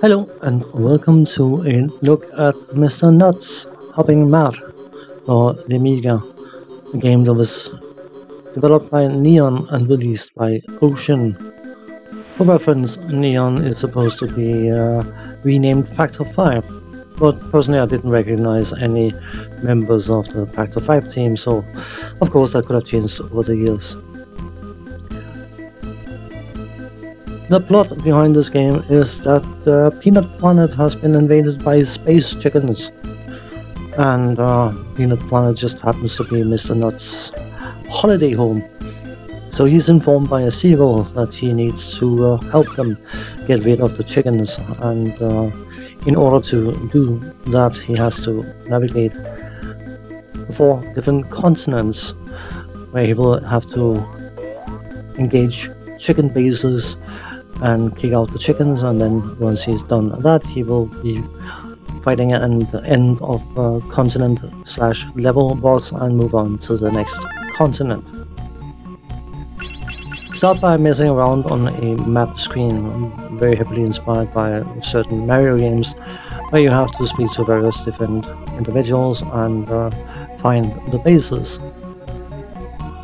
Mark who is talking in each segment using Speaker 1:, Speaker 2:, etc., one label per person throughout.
Speaker 1: Hello and welcome to a look at Mr. Nutz Hopping Mad for the Amiga, a game that was developed by Neon and released by Ocean. For reference, Neon is supposed to be uh, renamed Factor 5, but personally I didn't recognize any members of the Factor 5 team, so of course that could have changed over the years. The plot behind this game is that the Peanut Planet has been invaded by space chickens. And uh, Peanut Planet just happens to be Mr. Nutz' holiday home. So he's informed by a seagull that he needs to uh, help them get rid of the chickens. And uh, in order to do that, he has to navigate four different continents where he will have to engage chicken bases and kick out the chickens and then once he's done that he will be fighting at the end of uh, continent slash level boss and move on to the next continent. Start by messing around on a map screen, I'm very heavily inspired by certain Mario games, where you have to speak to various different individuals and uh, find the bases.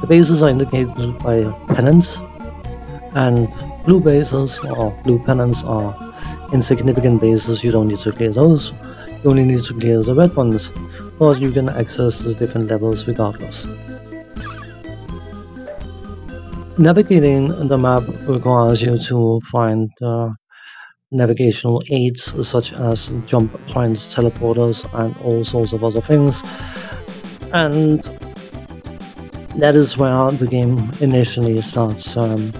Speaker 1: The bases are indicated by pennants, and Blue bases or blue pennants are insignificant bases, you don't need to clear those. You only need to clear the red ones, but you can access the different levels regardless. Navigating the map requires you to find uh, navigational aids such as jump points, teleporters, and all sorts of other things. And that is where the game initially starts um,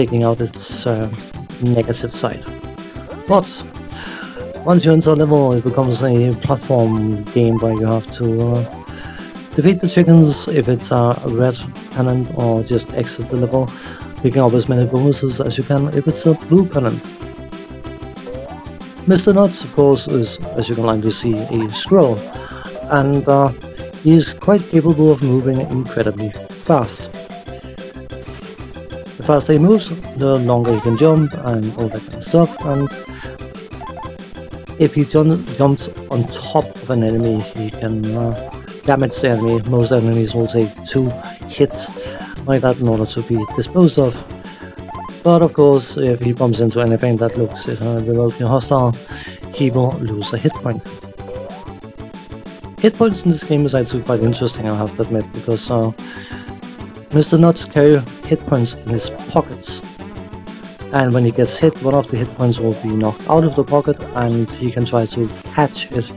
Speaker 1: taking out its uh, negative side. But once you enter a level, it becomes a platform game where you have to uh, defeat the chickens if it's a red pennant or just exit the level, picking up as many bonuses as you can if it's a blue pennant. Mr. Nutz, of course, is, as you can likely see, a squirrel, and uh, he is quite capable of moving incredibly fast. Faster he moves, the longer he can jump and all that kind of stuff. And if he jumps on top of an enemy, he can uh, damage the enemy. Most enemies will take two hits like that in order to be disposed of. But of course, if he bumps into anything that looks uh, remotely hostile, he will lose a hit point. Hit points in this game is actually quite interesting, I have to admit, because uh, Mr. Nutz carry hit points in his pockets. And when he gets hit, one of the hit points will be knocked out of the pocket and he can try to catch it,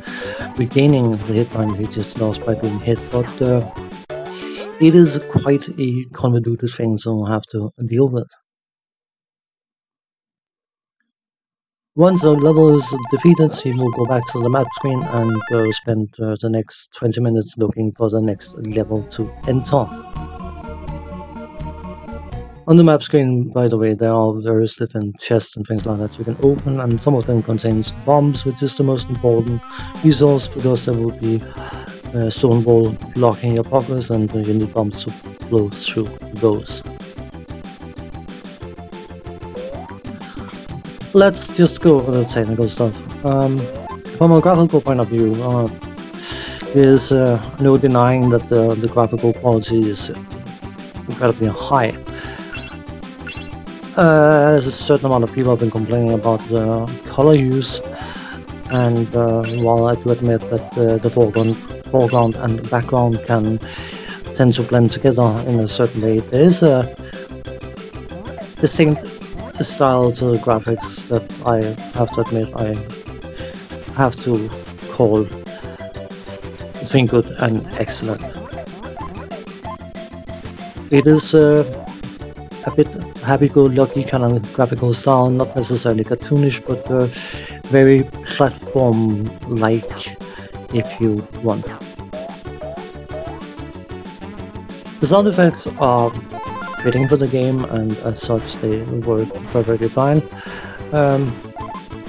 Speaker 1: regaining the hit point he just lost by being hit. But uh, it is quite a convoluted thing to have to deal with. Once the level is defeated, he will go back to the map screen and uh, spend uh, the next 20 minutes looking for the next level to enter. On the map screen, by the way, there are various different chests and things like that you can open, and some of them contains bombs, which is the most important resource because there will be a stone wall blocking your progress, and you need bombs to blow through those. Let's just go over the technical stuff. Um, from a graphical point of view, uh, there's uh, no denying that the, the graphical quality is incredibly high. Uh, there's a certain amount of people have been complaining about the color use, and uh, while I do admit that uh, the foreground, foreground and background can tend to blend together in a certain way, there is a distinct style to the graphics that I have to admit I have to call between good and excellent. It is uh, a bit happy-go-lucky kind of graphical style, not necessarily cartoonish, but uh, very platform-like, if you want. The sound effects are fitting for the game, and as such they work perfectly fine. Um,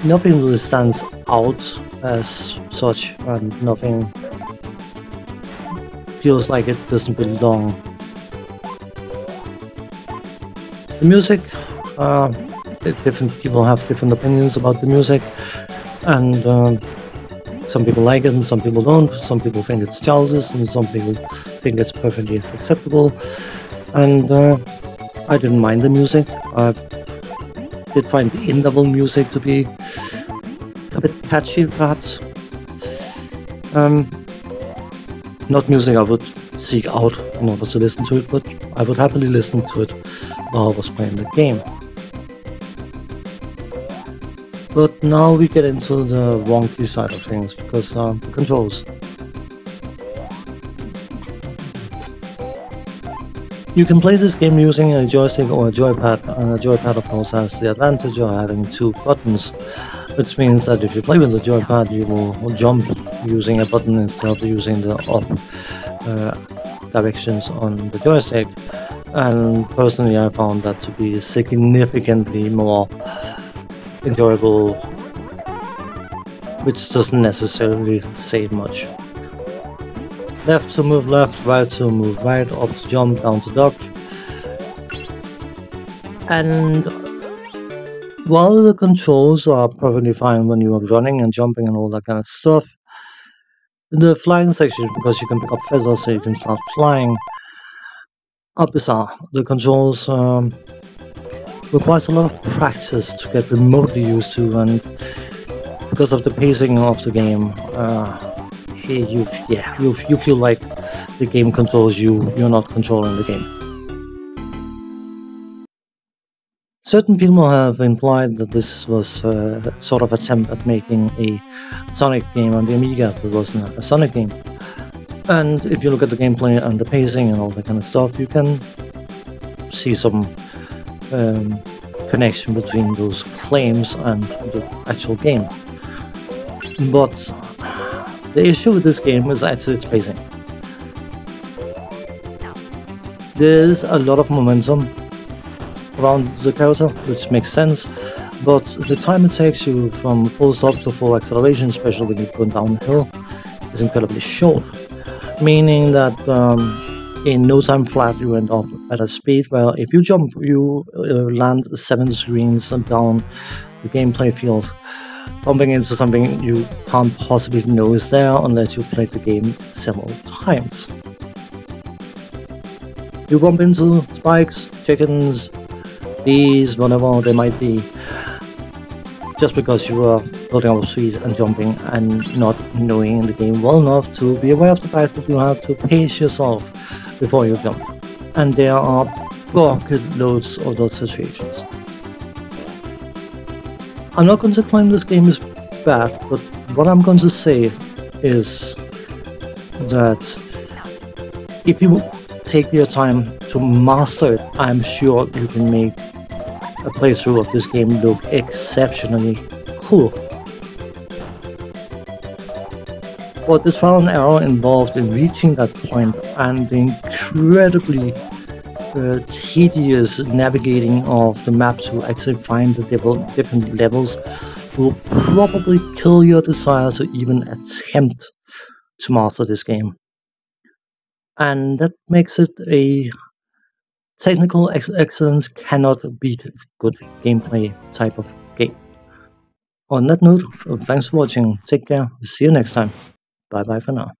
Speaker 1: nothing really stands out as such, and nothing feels like it doesn't belong the music, uh, different people have different opinions about the music, and um, some people like it and some people don't. Some people think it's childish, and some people think it's perfectly acceptable. And uh, I didn't mind the music. I did find the interval music to be a bit catchy, perhaps. Um, not music I would seek out in order to listen to it, but I would happily listen to it while I was playing the game. But now we get into the wonky side of things because uh, the controls. You can play this game using a joystick or a joypad, and a joypad of course has the advantage of having two buttons, which means that if you play with the joypad you will jump using a button instead of using the up uh, directions on the joystick and personally I found that to be significantly more enjoyable which doesn't necessarily say much. Left to move left, right to move right, up to jump, down to duck. And while the controls are perfectly fine when you are running and jumping and all that kind of stuff, in the flying section, because you can pick up feathers so you can start flying, are bizarre. The controls um, requires a lot of practice to get remotely used to, and because of the pacing of the game, uh, you yeah you you feel like the game controls you. You're not controlling the game. Certain people have implied that this was a sort of attempt at making a Sonic game on the Amiga, but it wasn't a Sonic game. And if you look at the gameplay and the pacing and all that kind of stuff, you can see some um, connection between those claims and the actual game. But the issue with this game is actually its pacing. There's a lot of momentum around the character, which makes sense, but the time it takes you from full stop to full acceleration, especially when you're going downhill, is incredibly short. Meaning that um, in no time flat you end up at a speed where if you jump you uh, land seven screens down the gameplay field bumping into something you can't possibly know is there unless you play the game several times. You bump into spikes, chickens, bees, whatever they might be, just because you are building up speed and jumping and not knowing the game well enough to be aware of the fact that you have to pace yourself before you jump. And there are bucket loads of those situations. I'm not going to claim this game is bad, but what I'm going to say is that if you take your time to master it, I'm sure you can make a playthrough of this game look exceptionally cool. But the trial and error involved in reaching that point and the incredibly uh, tedious navigating of the map to actually find the different levels will probably kill your desire to even attempt to master this game. And that makes it a technical ex excellence cannot beat good gameplay type of game. On that note, thanks for watching, take care, see you next time. Bye bye for now.